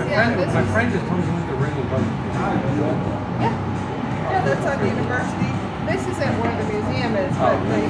My Yeah, friend, my is- friend just told me he went to Ringo Park. Yeah, yeah, that's at the university. This isn't where the museum is, but Oh. they